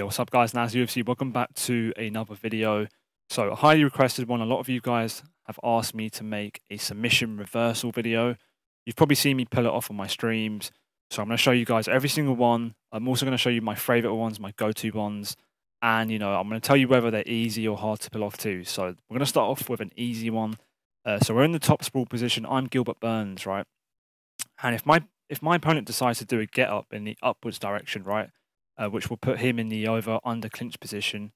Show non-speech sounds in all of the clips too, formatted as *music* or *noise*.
Yo, what's up guys, Naz UFC, welcome back to another video. So a highly requested one, a lot of you guys have asked me to make a submission reversal video. You've probably seen me pull it off on my streams. So I'm going to show you guys every single one. I'm also going to show you my favorite ones, my go-to ones. And, you know, I'm going to tell you whether they're easy or hard to pull off too. So we're going to start off with an easy one. Uh, so we're in the top sprawl position. I'm Gilbert Burns, right? And if my if my opponent decides to do a get up in the upwards direction, right, uh, which will put him in the over under clinch position,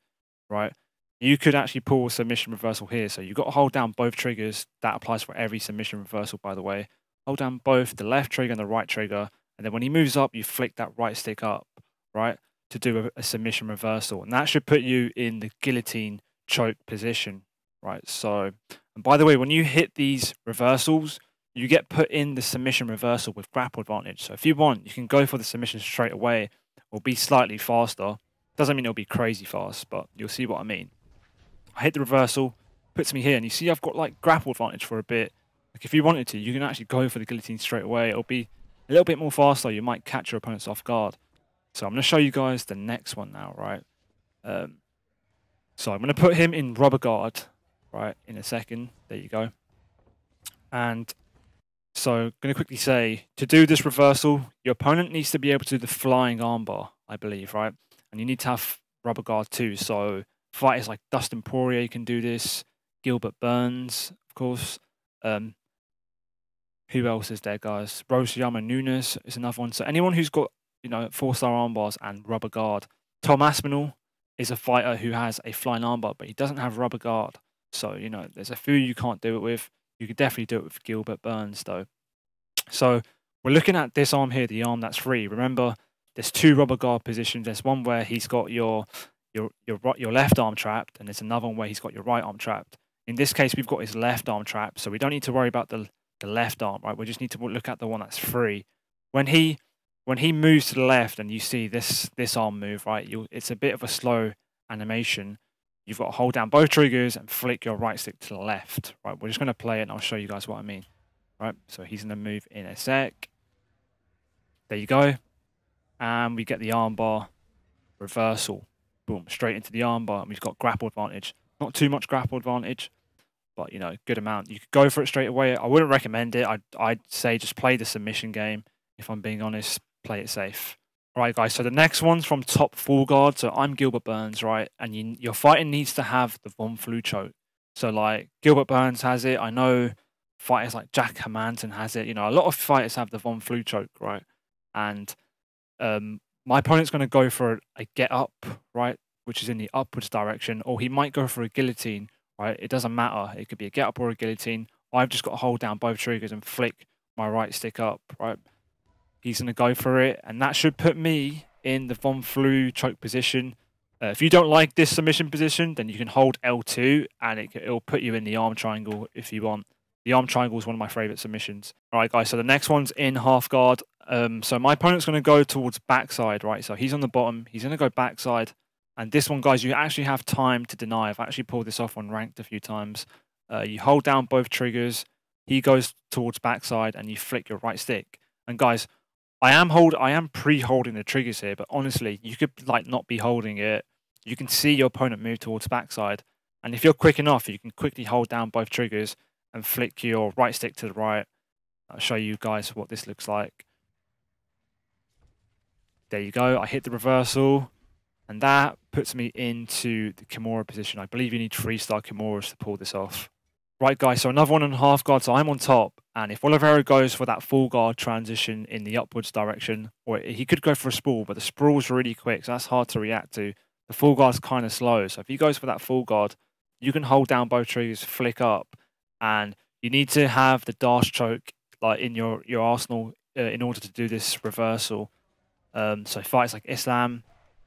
right? You could actually pull submission reversal here. So you've got to hold down both triggers. That applies for every submission reversal, by the way. Hold down both the left trigger and the right trigger. And then when he moves up, you flick that right stick up, right, to do a, a submission reversal. And that should put you in the guillotine choke position, right? So, and by the way, when you hit these reversals, you get put in the submission reversal with grapple advantage. So if you want, you can go for the submission straight away will be slightly faster. Doesn't mean it'll be crazy fast, but you'll see what I mean. I hit the reversal, puts me here, and you see I've got like grapple advantage for a bit. Like if you wanted to, you can actually go for the guillotine straight away. It'll be a little bit more faster. You might catch your opponents off guard. So I'm going to show you guys the next one now, right? Um, so I'm going to put him in rubber guard, right, in a second. There you go. And so I'm going to quickly say, to do this reversal, your opponent needs to be able to do the flying armbar, I believe, right? And you need to have rubber guard too. So fighters like Dustin Poirier can do this, Gilbert Burns, of course. Um, who else is there, guys? Rosciano Nunes is another one. So anyone who's got, you know, four-star armbars and rubber guard. Tom Aspinall is a fighter who has a flying armbar, but he doesn't have rubber guard. So, you know, there's a few you can't do it with. You could definitely do it with Gilbert Burns, though. So we're looking at this arm here, the arm that's free. Remember, there's two rubber guard positions. There's one where he's got your your your your left arm trapped, and there's another one where he's got your right arm trapped. In this case, we've got his left arm trapped, so we don't need to worry about the the left arm, right? We just need to look at the one that's free. When he when he moves to the left, and you see this this arm move, right? You it's a bit of a slow animation. You've got to hold down both triggers and flick your right stick to the left, right? We're just going to play it, and I'll show you guys what I mean. Right, so he's going to move in a sec. There you go. And we get the armbar reversal. Boom, straight into the armbar. And we've got grapple advantage. Not too much grapple advantage, but, you know, good amount. You could go for it straight away. I wouldn't recommend it. I'd, I'd say just play the submission game. If I'm being honest, play it safe. All right, guys. So the next one's from top full guard. So I'm Gilbert Burns, right? And you, your fighting needs to have the Von Flue choke. So like Gilbert Burns has it. I know fighters like Jack Hermansson has it. You know, a lot of fighters have the Von Flue choke, right? And um, my opponent's going to go for a get up, right, which is in the upwards direction, or he might go for a guillotine, right? It doesn't matter. It could be a get up or a guillotine. I've just got to hold down both triggers and flick my right stick up, right? He's going to go for it, and that should put me in the Von Flue choke position. Uh, if you don't like this submission position, then you can hold L2, and it, it'll put you in the arm triangle if you want. The arm triangle is one of my favorite submissions. All right, guys. So the next one's in half guard. Um, so my opponent's going to go towards backside, right? So he's on the bottom. He's going to go backside. And this one, guys, you actually have time to deny. I've actually pulled this off on ranked a few times. Uh, you hold down both triggers. He goes towards backside, and you flick your right stick. And guys, I am hold. I am pre-holding the triggers here, but honestly, you could like not be holding it. You can see your opponent move towards backside, and if you're quick enough, you can quickly hold down both triggers and flick your right stick to the right. I'll show you guys what this looks like. There you go. I hit the reversal. And that puts me into the Kimura position. I believe you need three-star Kimuras to pull this off. Right, guys, so another one and a half guard. So I'm on top. And if Oliveira goes for that full guard transition in the upwards direction, or he could go for a sprawl, but the sprawl's really quick, so that's hard to react to. The full guard's kind of slow. So if he goes for that full guard, you can hold down both triggers, flick up, and you need to have the D'Arce choke like in your your arsenal uh, in order to do this reversal. Um, so fights like Islam,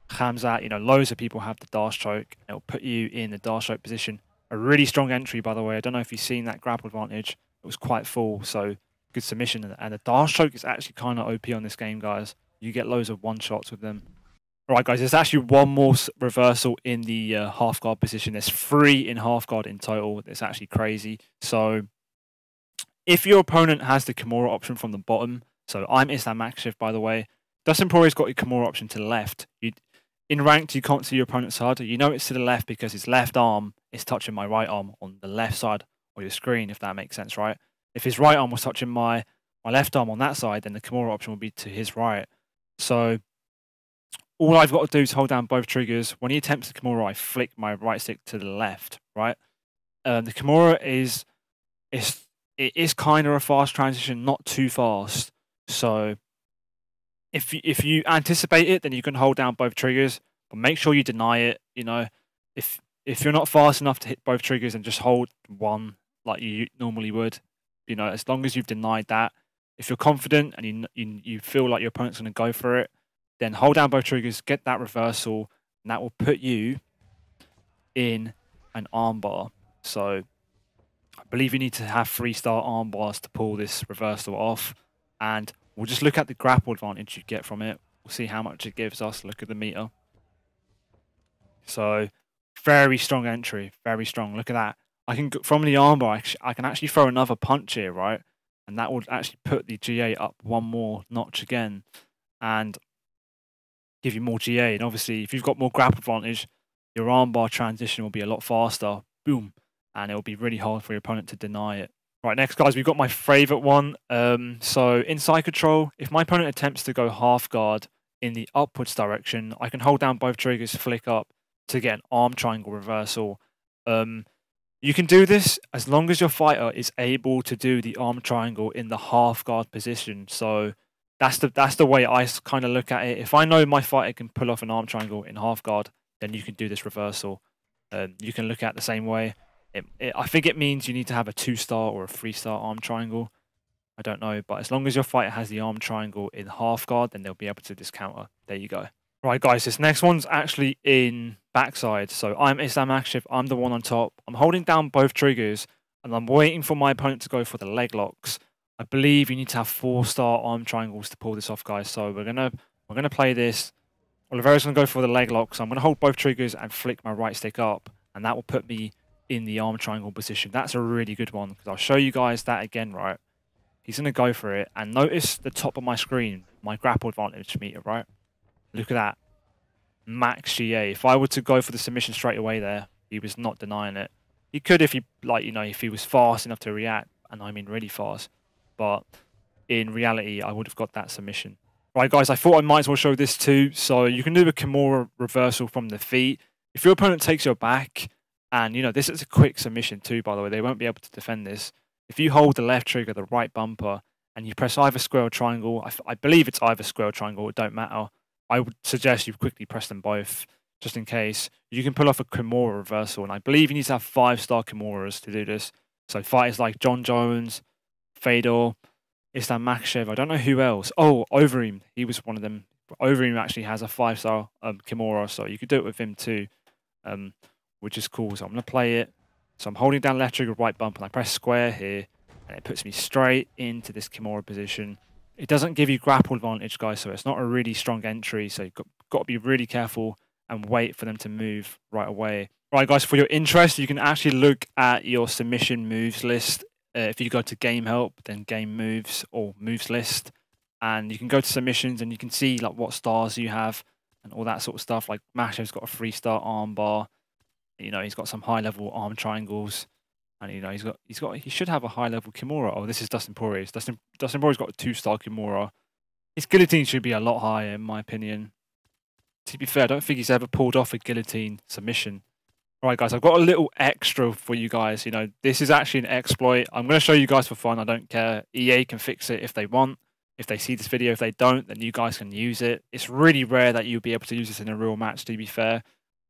Khamzat, you know, loads of people have the D'Arce choke. It'll put you in the D'Arce choke position. A really strong entry, by the way. I don't know if you've seen that grapple advantage. Was quite full, so good submission. And the D'Arce choke is actually kind of OP on this game, guys. You get loads of one shots with them. All right, guys, there's actually one more reversal in the uh, half guard position. There's three in half guard in total. It's actually crazy. So if your opponent has the Kimura option from the bottom, so I'm Islam Makhachev, by the way, Dustin Poirier's got your Kimura option to the left. You, in ranked, you can't see your opponent's HUD. You know it's to the left because his left arm is touching my right arm on the left side of your screen, if that makes sense, right? If his right arm was touching my, my left arm on that side, then the Kimura option would be to his right. So all I've got to do is hold down both triggers. When he attempts the Kimura, I flick my right stick to the left, right? Um, the Kimura is, is it is kind of a fast transition, not too fast. So if you, if you anticipate it, then you can hold down both triggers, but make sure you deny it. You know, if if you're not fast enough to hit both triggers and just hold one like you normally would, you know, as long as you've denied that, if you're confident and you you, you feel like your opponent's going to go for it, then hold down both triggers, get that reversal, and that will put you in an armbar. So I believe you need to have three star arm bars to pull this reversal off. And we'll just look at the grapple advantage you get from it. We'll see how much it gives us. Look at the meter. So very strong entry, very strong. Look at that. I can from the armbar, I can actually throw another punch here, right? And that would actually put the GA up one more notch again, and give you more GA. And obviously, if you've got more grapple advantage, your armbar transition will be a lot faster. Boom, and it will be really hard for your opponent to deny it. Right, next, guys, we've got my favorite one. Um, so in side control, if my opponent attempts to go half guard in the upwards direction, I can hold down both triggers, flick up to get an arm triangle reversal. Um, you can do this as long as your fighter is able to do the arm triangle in the half guard position. So that's the that's the way I kind of look at it. If I know my fighter can pull off an arm triangle in half guard, then you can do this reversal. Um, you can look at the same way. It, it, I think it means you need to have a two star or a three star arm triangle. I don't know, but as long as your fighter has the arm triangle in half guard, then they'll be able to discounter. There you go. Right, guys, this next one's actually in backside. So I'm Islam Makhachev, I'm the one on top. I'm holding down both triggers, and I'm waiting for my opponent to go for the leg locks. I believe you need to have four star arm triangles to pull this off, guys. So we're gonna we're gonna play this. Oliveira's gonna go for the leg locks. So I'm gonna hold both triggers and flick my right stick up, and that will put me in the arm triangle position. That's a really good one because I'll show you guys that again, right? He's to go for it. And notice the top of my screen, my grapple advantage meter, right? Look at that. Max GA. If I were to go for the submission straight away there, he was not denying it. He could if he, like, you know, if he was fast enough to react. And I mean really fast. But in reality, I would have got that submission. Right, guys, I thought I might as well show this too. So you can do a Kimura reversal from the feet. If your opponent takes your back, and, you know, this is a quick submission too, by the way. They won't be able to defend this. If you hold the left trigger, the right bumper, and you press either square or triangle, I, I believe it's either square or triangle, it don't matter. I would suggest you quickly press them both, just in case. You can pull off a Kimura reversal, and I believe you need to have five-star Kimuras to do this. So fighters like Jon Jones, Fedor, Islam Makhachev, I don't know who else. Oh, Overeem, he was one of them. Overeem actually has a five-star um, Kimura, so you could do it with him too. Um, which is cool. So I'm going to play it. So I'm holding down left trigger, right bump, and I press square here, and it puts me straight into this Kimura position. It doesn't give you grapple advantage, guys, so it's not a really strong entry, so you've got, got to be really careful and wait for them to move right away. Right, guys, for your interest, you can actually look at your submission moves list. Uh, if you go to game help, then game moves or moves list, and you can go to submissions and you can see like what stars you have and all that sort of stuff. Like Makhachev's got a three star armbar. You know, he's got some high level arm triangles, and you know he's got he's got he should have a high level Kimura. Oh, this is Dustin Poirier. Dustin Dustin Poirier's got a two star Kimura. His guillotine should be a lot higher, in my opinion. To be fair, I don't think he's ever pulled off a guillotine submission. All right, guys, I've got a little extra for you guys. You know, this is actually an exploit. I'm going to show you guys for fun. I don't care. EA can fix it if they want. If they see this video, if they don't, then you guys can use it. It's really rare that you'll be able to use this in a real match, to be fair.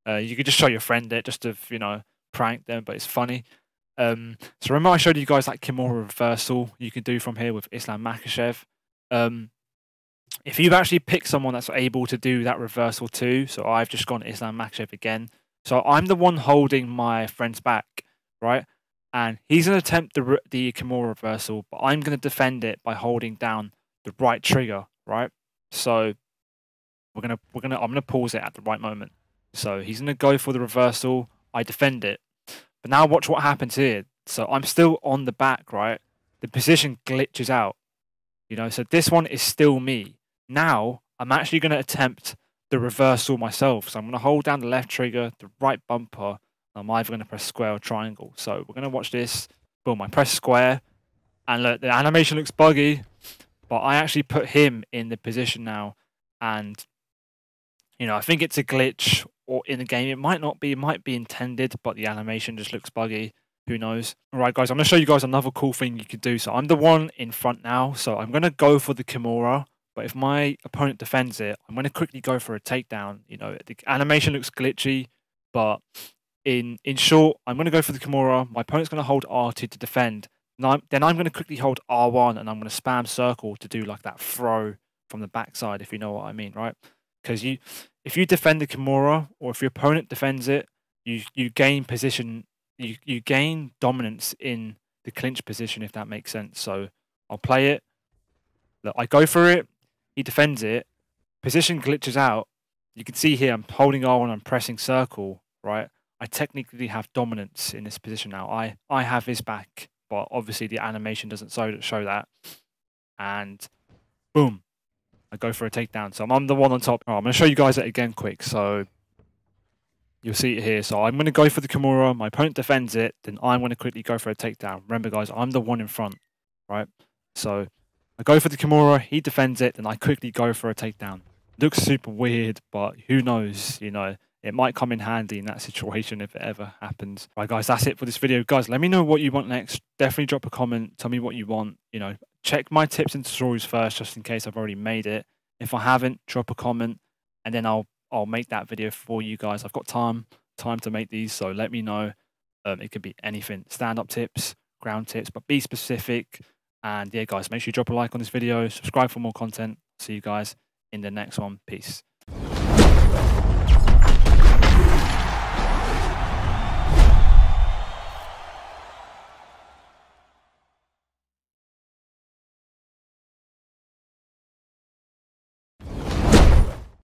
Uh, you could just show your friend it just to, you know, prank them, but it's funny. Um, so remember I showed you guys that Kimura reversal you can do from here with Islam Makhachev. Um, if you've actually picked someone that's able to do that reversal too, so I've just gone Islam Makhachev again. So I'm the one holding my friend's back, right? And he's going to attempt the the Kimura reversal, but I'm going to defend it by holding down the right trigger, right? So we're gonna we're gonna I'm gonna pause it at the right moment. So he's going to go for the reversal. I defend it. But now watch what happens here. So I'm still on the back, right? The position glitches out. You know, so this one is still me. Now I'm actually going to attempt the reversal myself. So I'm going to hold down the left trigger, the right bumper. I'm either going to press square or triangle. So we're going to watch this. Boom, I press square. And look, the animation looks buggy, but I actually put him in the position now. And, you know, I think it's a glitch or in the game. It might not be, it might be intended, but the animation just looks buggy. Who knows? All right, guys, I'm going to show you guys another cool thing you could do. So I'm the one in front now. So I'm going to go for the Kimura. But if my opponent defends it, I'm going to quickly go for a takedown. You know, the animation looks glitchy, but in in short, I'm going to go for the Kimura. My opponent's going to hold R2 to defend. I'm, then I'm going to quickly hold R1 and I'm going to spam circle to do like that throw from the backside, if you know what I mean, right? Because you, if you defend the Kimura or if your opponent defends it, you you gain position, you you gain dominance in the clinch position, if that makes sense. So I'll play it. Look, I go for it. He defends it. Position glitches out. You can see here I'm holding R1, I'm pressing circle, right? I technically have dominance in this position now. I, I have his back, but obviously the animation doesn't show, show that. And boom, I go for a takedown. So I'm the one on top. Right, I'm going to show you guys it again quick. So you'll see it here. So I'm going to go for the Kimura. My opponent defends it. Then I'm going to quickly go for a takedown. Remember, guys, I'm the one in front, right? So I go for the Kimura. He defends it. Then I quickly go for a takedown. Looks super weird, but who knows, you know it might come in handy in that *laughs* situation if it ever happens. Right, guys, that's it for this video. Guys, let me know what you want next. Definitely drop a comment. Tell me what you want. You know, check my tips and tutorials first, just in case I've already made it. If I haven't, drop a comment, and then I'll I'll make that video for you guys. I've got time time to make these, so let me know. Um, it could be anything, stand up tips, ground tips, but be specific. And yeah, guys, make sure you drop a like on this video, subscribe for more content. See you guys in the next one. Peace.